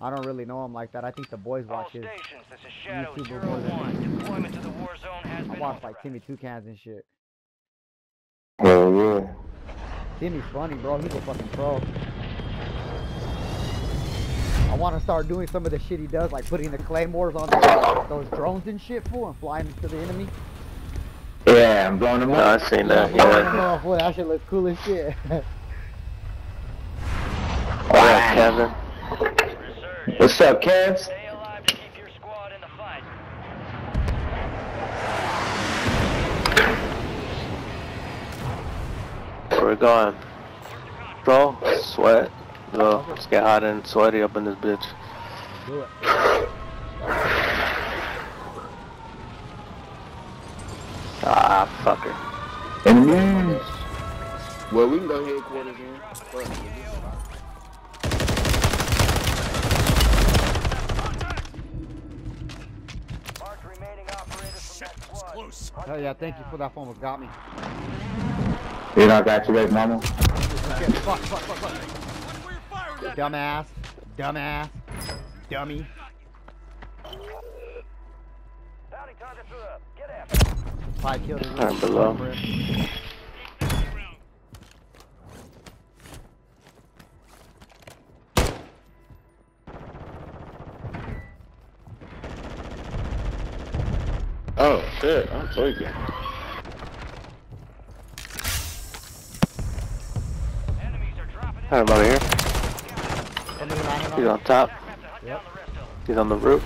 I don't really know him like that. I think the boys watch his. stations, this is Shadow YouTuber more than- One. Deployment to the war zone has I watch like. Timmy Toucans and shit. Hell yeah. Timmy's funny, bro. He's a fucking pro. I want to start doing some of the shit he does, like putting the claymores on those, those drones and shit, fool, and flying to the enemy. Yeah, I'm blowing them No, I up. seen that. Blowing them Yeah. off, fool. That shit looks cool as shit. Yeah, Kevin. Resurgence. What's up, Cavs? Stay alive to keep your squad in the fight. Where we going? Bro, sweat. Bro, let's get hot and sweaty up in this bitch. Do it. Ah, fucker. Enemies. Well, we can go headquarters in. Fuck. Mark remaining operators from that squad. Hell yeah, thank you for that phone. What got me? You know, I got you, baby mama. Shit, fuck, fuck, fuck, fuck. Dumbass. Dumbass. Dummy. Bounty targets are up. Get after. Probably killed his Alright, below. girlfriend. Oh, shit. I'm. Enemies are dropping in. Alright, I'm over here. Somebody landing on He's on top. Yep. He's on the roof.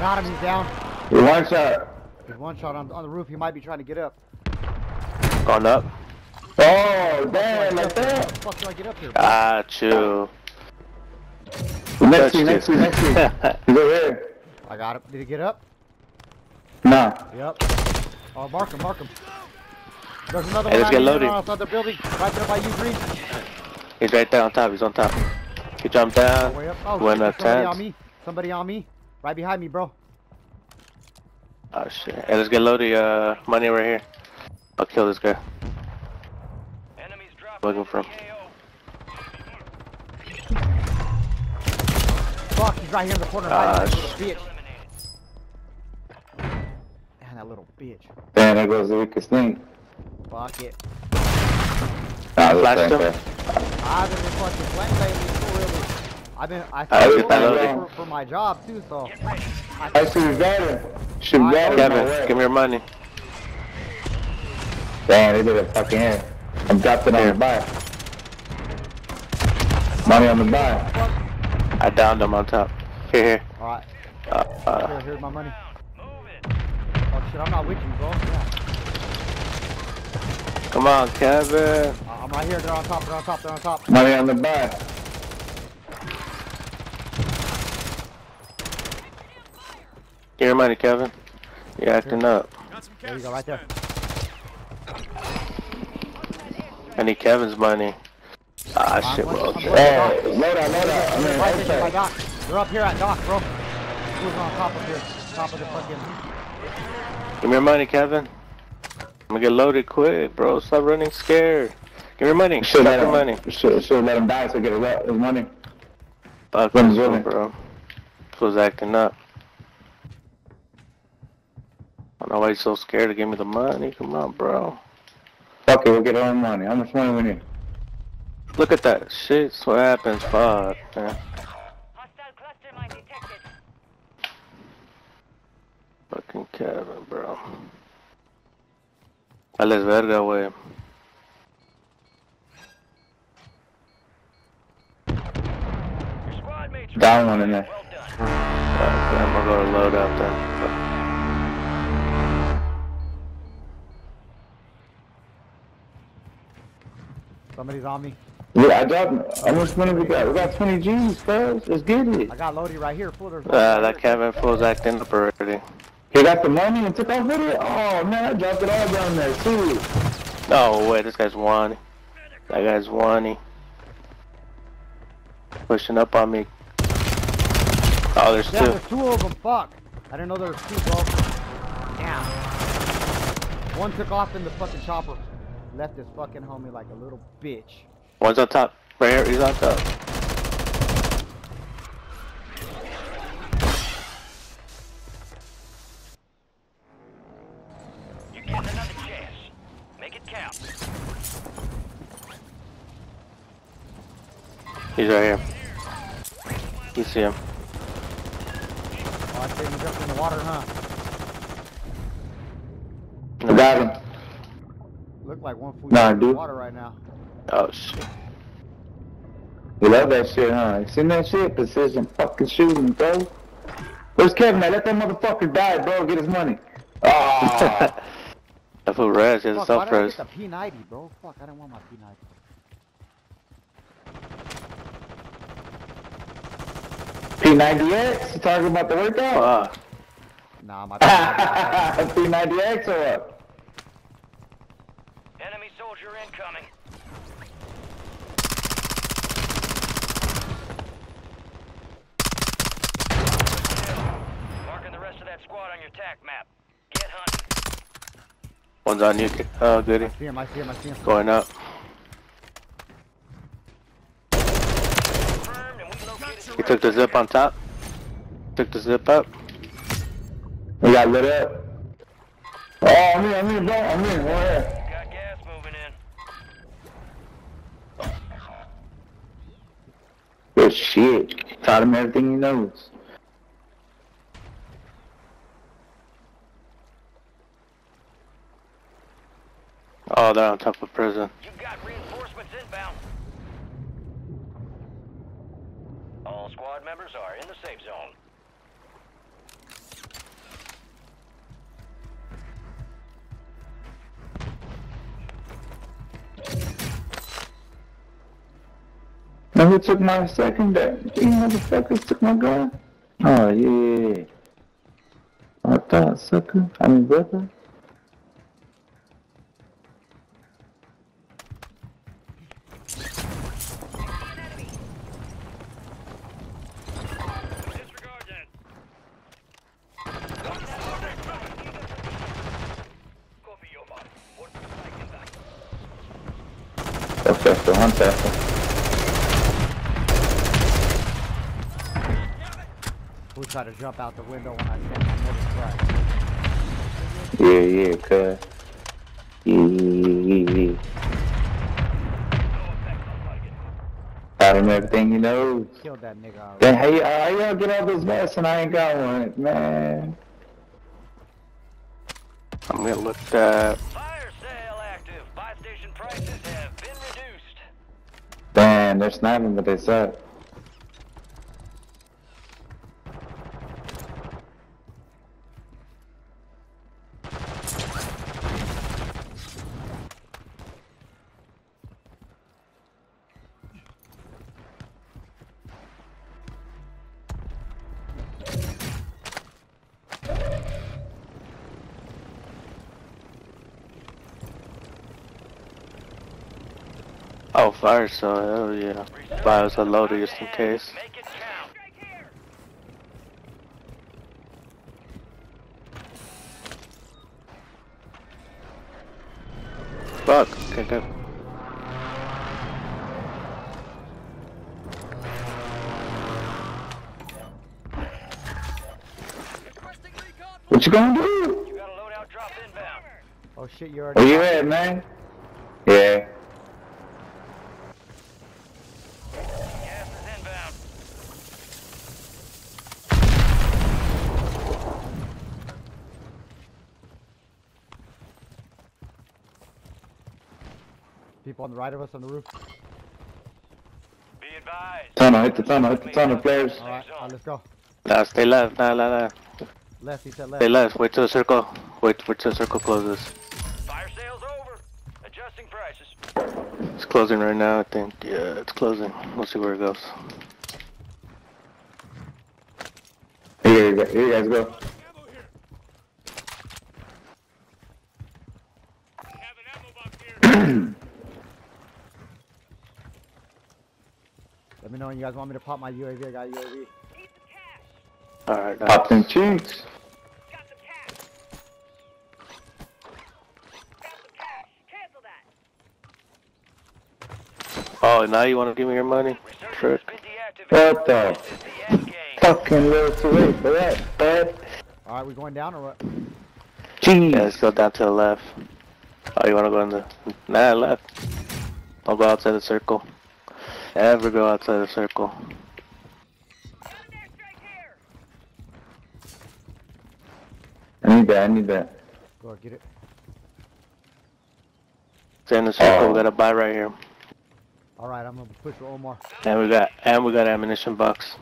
Got him, he's down. One shot. There's one shot on, on the roof. He might be trying to get up. Gone up. Oh, damn, like that. How the fuck do I get up here? Ah, Got you. Next to you, next to you, next to you. He's over here. I got him. Did he get up? Nah. Yep. Oh, mark him, mark him. There's another Hey, one let's get out here loaded. outside the building. Right there by you, Green. He's right there on top. He's on top. He jumped down. Way up. Oh, Went up there's somebody on me. Somebody on me. Right behind me, bro. Oh shit. Hey, let's get loaded. Uh, money right here. I'll kill this guy. Enemies dropping Looking into Fuck, he's right here in the corner. Ah, sh- little bitch. Man, that little bitch. Damn, there goes the weakest thing. Fuck it. Nah, Flash this him. I've been fucking playing lately, so really. I've been, I Alright, started get for, for my job too, so. Get. I should have got him. Should have got him. Kevin, give me your money. Damn, they did a fucking hand. I'm dropping on the buy. Money on the buy. I downed him on top. Here, here. Alright, Uh, here, uh, here's my money. Move it. Oh shit, I'm not with you, bro. Yeah. come on, Kevin. Uh, I'm right here, they're on top, they're on top, they're on top. Money on the buy. Give your money, Kevin. You're acting up. There you go, right there. I need Kevin's money. Ah, shit, going- well, I'm okay. going- Hey, load out, load out. I mean, Right there, by outside. dock. They're up here at dock, bro. Who's on top of here? Top of the fucking. Give me your money, Kevin. I'm gonna get loaded quick, bro. Stop running scared. Give me your money. Should Stop let your him, money. Should, should let him die so get his his money. Fuck Run this his one, money. bro. This was acting up. I don't know why he's so scared to give me the money. Come on, bro. Fuck it, we'll get our own money. How much money we need? Look at that shit. That's what happens. Fuck, man. Hostile cluster mine detected. Fucking Kevin, bro. Alex verga, wey. Your squad mates are Down one in there. well done. I'm gonna go to load out then. Somebody's on me. Yeah, I dropped. How much money we got? We got 20 G's, fellas. Let's get it. I got Lodi right here. Fool, there's one Ah, that here. Kevin fool's acting up already. He got the money and took off with it? Oh, man, I dropped it all down there, too. No way, this guy's one. That guy's one. Pushing up on me. Oh, there's Yeah, two. there's two of them. Fuck. I didn't know there was two, bro. Damn. One took off in the fucking chopper. Left his fucking homie like a little bitch. One's on top. Right here, he's on top. You're getting another chance. Make it count. He's right here. You see him. Oh, I see him jump in the water, huh? I got him. Look like one fool Nah, in the water right now. Oh shit. You love that shit, huh? You seen that shit? Precision fucking shooting, bro. Where's Kevin at? Let that motherfucker die, bro. Get his money. Ah. That fool res, he has a Fuck, why self did I res. get the P90, bro? Fuck, I don't want my P90. P90X? You talking about the workout? Fuck. Nah, my P90. P90X or what? Enemy soldier incoming. Still. Marking the rest of that squad on your tac map. Get hunting. One's on you. Oh, goody. I see him, I see him, I see him. Going up. Confirmed and we located He took the zip on top. Took the zip up. We got lit up. Oh, I'm here, I'm here, bro. I'm here. Where? Got gas moving in. Good shit. Taught him everything he knows. Oh, they're on top of prison. You've got reinforcements inbound. All squad members are in the safe zone. Now who took my second uh, gun? You motherfuckers took my gun? Oh, yeah. I thought, sucker. I mean, brother. That's faster, one faster. Who tried to jump out the window when I sent my mortar strike? Yeah, yeah, cuz. Yeah, yeah, yeah, yeah. Taught him everything he knows. Killed that nigga already. Then how, y- uh, how y'all get all this vests and I ain't got one, man? I'm gonna look that. Damn, they're sniping, but they suck. Fire so hell yeah. Buy us a loader just in case. Make it count. Fuck. Okay, good. What you gonna do? You got a loadout drop inbound. Oh shit, you Where already. you at, man? Yeah. Gas is inbound. People on the right of us on the roof. Be advised. Tunnel, hit the tunnel, hit the tunnel, players. Alright, alright, let's go. Nah, stay left. Nah, nah, nah. Left, he said left. Stay left. Wait till the circle. Wait, wait till the circle closes. Fire sale's over. Adjusting prices. It's closing right now, I think. Yeah, it's closing. We'll see where it goes. Here you. Here you guys go. Let me know when you guys want me to pop my UAV. I got UAV. Need some cash. Alright, nah. Pop them cheeks. Got some cash. Got some. Cancel that. Oh, now you want to give me your money? Resurgence Trick. has been deactivated. What the the end fucking little too late for that, bud? Alright, we going down or what? Jeez. Yeah, let's go down to the left. Oh, you want to go in the... Nah, left. I'll go outside the circle. Ever go outside the circle. Gun airstrike here. I need that, I need that. Go get it. Stay in the circle, Oh. we got a buy right here. Alright, I'm gonna push with Omar. And we got, and we got ammunition box.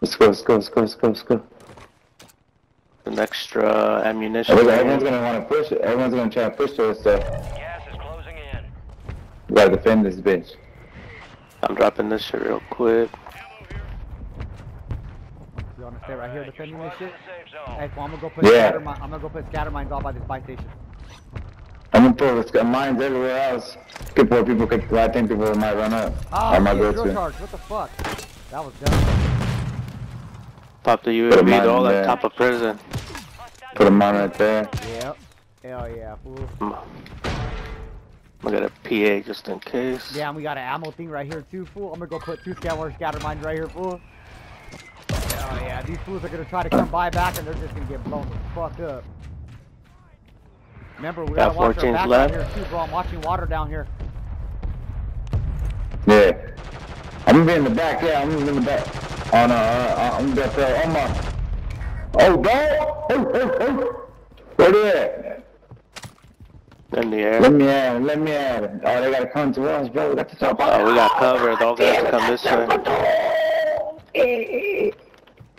Let's go, let's go, let's go, let's go, let's go. An extra ammunition. Everyone- Everyone's gonna wanna push it. Everyone's gonna try to push to us, so Gas is closing in. we gotta defend this bitch. I'm dropping this shit real quick. You wanna stay right here defending this shit? in the safe zone. Hey, well, I'm gonna go put Yeah. scatter mines. I'm gonna go put scatter mines out by this buy station. I'm gonna put let's mines everywhere else. Good where people could, I think people might run up. Oh, I might shit, go drill to. charge. What the fuck? That was dumb. Pop the Put a UAV, mine all that top of prison. Put a mine right there. Yep. Hell yeah, fool. I got a PA just in case. Yeah, and we got an ammo thing right here too, fool. I'm gonna go put two scatter scatter mines right here, fool. Hell yeah, these fools are gonna try to come by back and they're just gonna get blown the fuck up. Remember, we Got gotta watch our back left. out here too, bro. I'm watching water down here. Yeah. I'm gonna be in the back. Yeah, I'm gonna be in the back. Oh no, uh, I'm gonna my. Oh dog. Oh oh oh. Where they at? In the air. Let me at it. Let me at it. Oh, they gotta come to us, bro. We got to talk about. Oh, we got ah, cover. Don't have to come this way.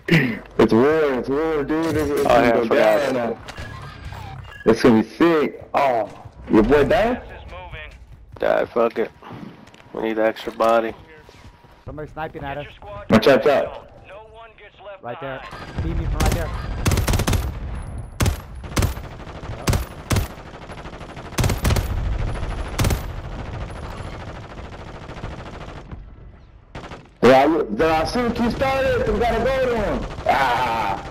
It's war, it's war, dude. It's, it's Oh, gonna yeah, I go forgot. down now. It's gonna be sick. Oh, your boy died? Gas. Die, fuck it. We need the extra body. Somebody sniping at us. Watch out, to the out. zone. No one gets left Right there. behind. See me from right there. Yeah, I- then I see what you started. We gotta go to him. Ah.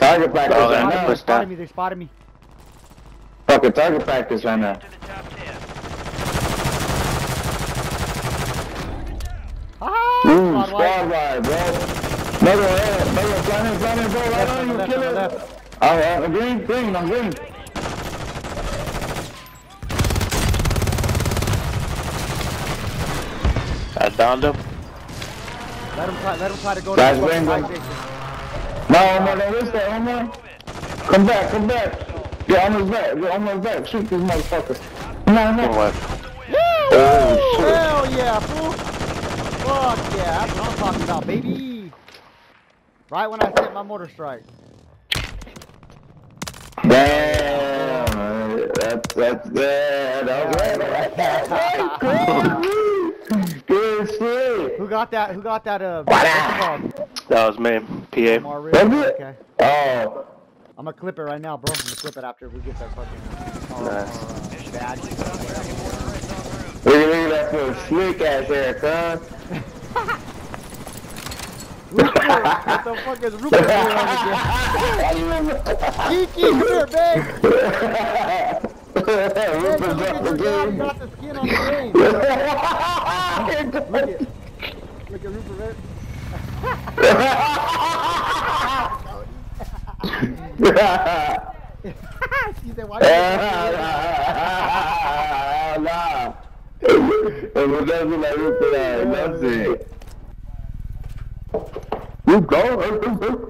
Target practice Oh, right yeah. Me, now. they spotted me, they spotted me. Fucking target practice right now. To the top 10. Ooh, squad squad wide. bro. Another one, another one, flying in, flying in, bro. Right Left, on on you, left, kill it. left. Oh, uh, green, green, I'm green. I downed him. Let him try, let him try to go Guys, to the fucking Rainbow. buy station. No, Omar, don't risk that, Omar. Come back, come back. Get on his back, get on his back. Shoot these motherfuckers. No, no. What? Oh, shit. Hell yeah, fool! Fuck yeah, that's what I'm talking about, baby! Right when I set my mortar strike. Damn, that's that's that. Alright, good, shit. Who got that? Who got that? Uh, What what's it? That was me. PA. Was it? Okay. Oh, I'm gonna clip it right now, bro. I'm gonna clip it after we get that fucking. Or, Nice. or, uh, badge. Look at look at that little slick ass hair, cuz. Rupert, what the fuck is Rupert doing over there? Kiki, come here, babe! Hey, look at your got the skin on the game. Look at, look at Rupert, man. she said, why that's it. You go.